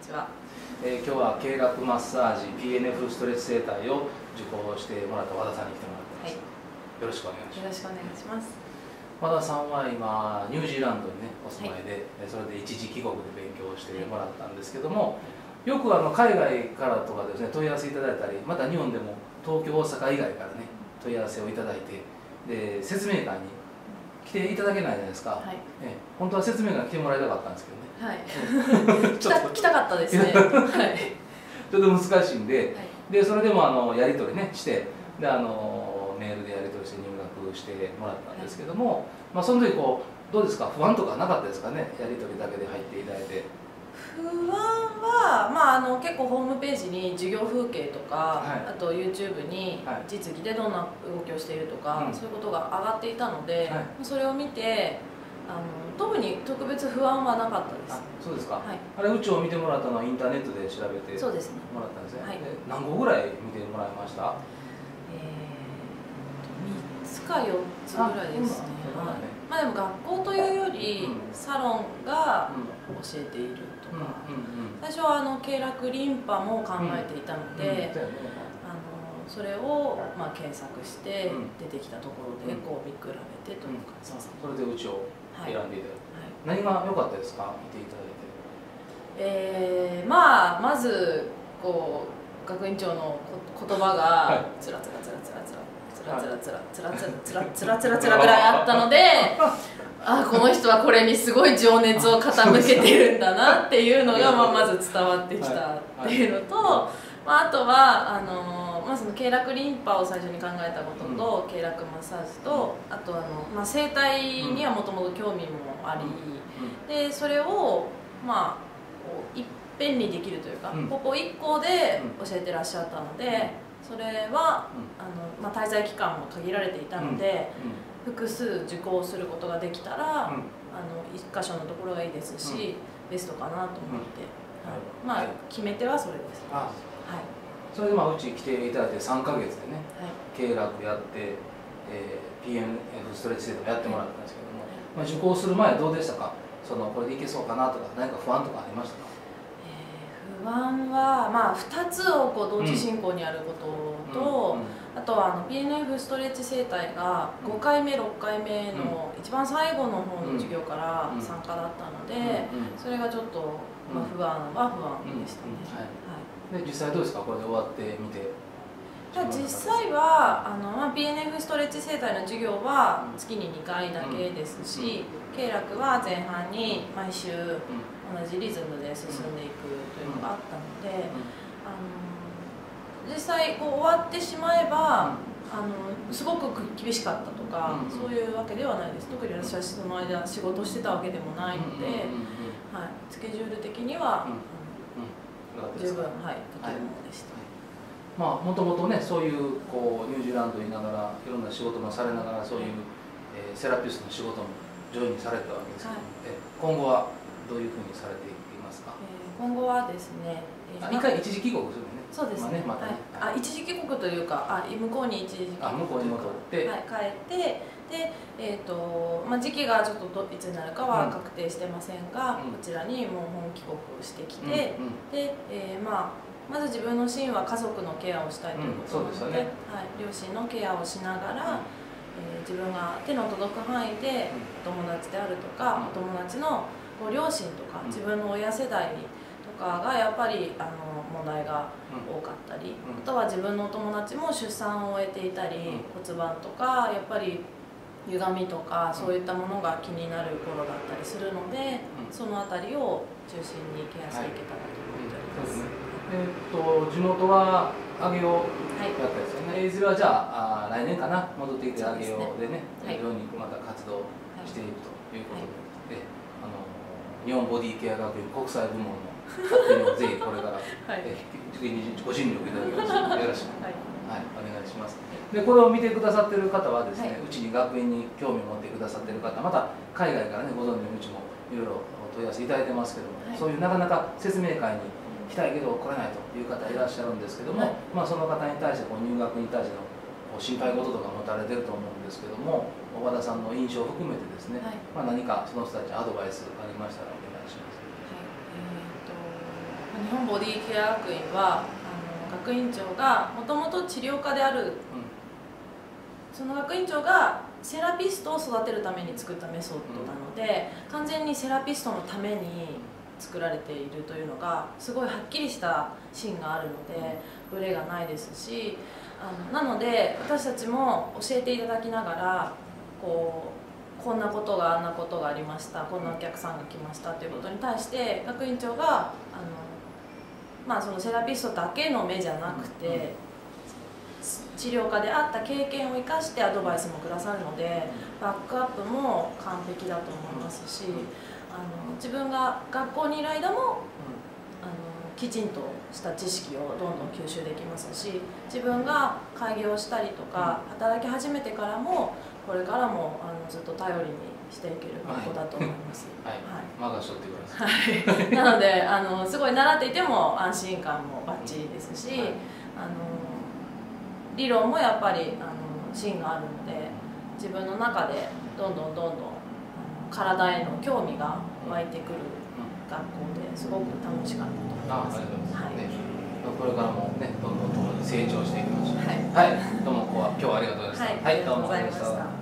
ちは、えー、今日は経絡マッサージ PNF ストレッチ整体を受講してもらった和田さんに来てもらってます、はい、よろしくお願いします。よろしくお願いします。和田さんは今ニュージーランドにねお住まいで、はい、それで一時帰国で勉強してもらったんですけども、よくあの海外からとかですね問い合わせいただいたりまた日本でも東京大阪以外からね問い合わせをいただいてで説明会に来ていただけないじゃないですか、はい。え本当は説明会来てもらいたかったんですけどね。はい。ちょっと。来たかったですね。はい。ちょっと難しいんで。はい、でそれでもあのやり取りねしてであのメールでやり取りして入学してもらったんですけども、はい、まあ、その時こうどうですか？不安とかなかったですかね？やり取りだけで入っていただいて不安は、まあ、あの結構ホームページに授業風景とか、はい、あと YouTube に実技でどんな動きをしているとか、はい、そういうことが上がっていたので、はい、それを見てあの特に特別不安はなかったです。そうですか、はい、あれうちを見てもらったのはインターネットで調べてそうですね。もらったんですね、はい、何個ぐらい見てもらいました？えー、3つか4つぐらいですね、まあでも学校というより、サロンが教えているとか、最初はあの経絡リンパも考えていたので、あのそれをまあ検索して出てきたところでこう見比べてという感じです、それでうちを選んでいただいて、何が良かったですか？見ていただいて。えー、まあまずこう学院長の言葉がつらつらつらつらつらつらつらつらつらつらつらつらつらつらぐらいあったのであこの人はこれにすごい情熱を傾けてるんだなっていうのが、まあ、まず伝わってきたっていうのと、まあ、あとはあの、まあ、その経絡リンパを最初に考えたことと、経絡マッサージとあとあの、まあ、整体にはもともと興味もあり、でそれをまあいっぺんにできるというか、ここ1校で教えてらっしゃったのでそれは、あのまあ、滞在期間も限られていたので。複数受講することができたら、うん、あの一箇所のところがいいですし、ベストかなと思って、はい、まあ、決め手はそれです、はい、それでまあうち来ていただいて3か月でね、経絡やって、えー、PNF ストレッチ制度やってもらったんですけども、まあ、受講する前どうでしたか？そのこれでいけそうかなとか何か不安とかありましたか？不安は、まあ、2つをこう同時進行にあることと、あとはあの PNF ストレッチ整体が5回目6回目の一番最後の方の授業から参加だったので、それがちょっと、まあ、不安は不安でしたね、はい、で実際どうですか？これで終わってみて実際はあの、まあ、PNF ストレッチ整体の授業は月に2回だけですし、経絡は前半に毎週同じリズムで進んでいくというのがあったので、あの実際こう終わってしまえば、あのすごく厳しかったとか、そういうわけではないです。特に私はその間仕事してたわけでもないので、はい、スケジュール的には、十分、はい、できるものでした。まあもともとねそういうこうニュージーランドにいながらいろんな仕事もされながらそういう、えー、セラピストの仕事も上手にされたわけですけど、はい、今後はどういうふうにされていきますか、えー、今後はですね、えー、一回一時帰国するね。そうですね,、まあ、ねまたね、はい、あ一時帰国というかあ向こうに一時帰国。あ向こうに戻って、はい、帰ってで、えーとまあ、時期がちょっとどいつになるかは確定してませんが、うん、こちらにもう本帰国してきて、うんうん、で、えー、まあまず自分のシーンは家族のケアをしたいということなので,、ね、はい、両親のケアをしながら、えー、自分が手の届く範囲でお友達であるとか、お友達のご両親とか自分の親世代とかがやっぱりあの問題が多かったり、あとは自分のお友達も出産を終えていたり、骨盤とかやっぱり歪みとかそういったものが気になる頃だったりするので、その辺りを中心にケアしていけたらと思っております。えー、っと地元は上げようやったですよね、はい、いずれはじゃああ来年かな。戻ってきて上げようでね。非常、ね、にまた活動していくということで、はい、あの日本ボディケア学院国際部門の勝手にもぜひこれから、はい、えご尽力いただきます。よろしく、はい、はい、お願いします。でこれを見てくださってる方はですね、うちに学院に興味を持ってくださってる方また海外からねご存知のうちもいろいろ問い合わせいただいてますけども、そういうなかなか説明会に来たいけど来れないという方いらっしゃるんですけども、はい、まあ、その方に対してこう入学に対しての心配事とか持たれてると思うんですけども岡田さんの印象を含めてですね、はい、まあ、何かその人たちにアドバイスありましたらお願いします。はい。えーと日本ボディケア学院はあの学院長がもともと治療家である、うん、その学院長がセラピストを育てるために作ったメソッドなので、うん、完全にセラピストのために作られているというのがすごいはっきりした芯があるのでブレがないですしあのなので私たちも教えていただきながらこうこんなことがあんなことがありましたこんなお客さんが来ましたということに対して学院長があの、まあ、そのセラピストだけの目じゃなくて治療家であった経験を生かしてアドバイスもくださるのでバックアップも完璧だと思いますしあの自分が学校にいる間もきちんとした知識をどんどん吸収できますし自分が開業したりとか働き始めてからもこれからもあのずっと頼りにしていける学校だと思います。はい。はい、任しとってください。はい。なのであのすごい習っていても安心感もバッチリですし、はい、あの理論もやっぱりあの芯があるので自分の中でどんどんどんどん体への興味が湧いてくる学校ですごく楽しかったとあありがとうございます、はいね、これからもねどんどんどんどん成長していきましょうはい、はい、どうも今日はありがとうございましたはい、はい、どうもありがとうございました